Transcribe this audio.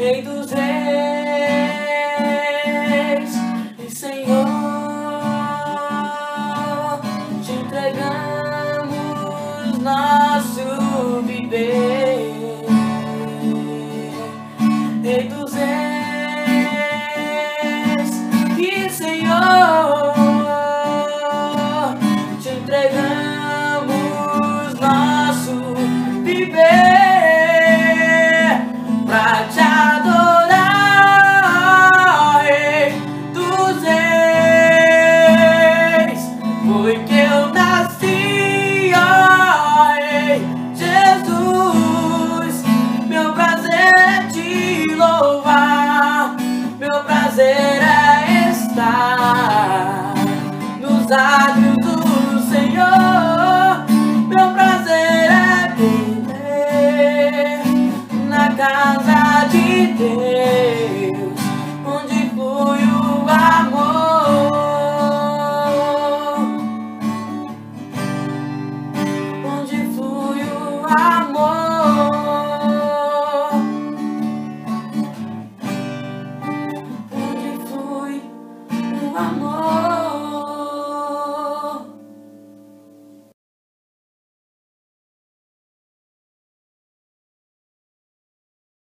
Rei dos e Senhor, te entregamos nosso viver. Rei dos e Senhor, te entregamos nosso viver. nos átrios do Senhor. Meu prazer é viver na casa de Deus. Amor.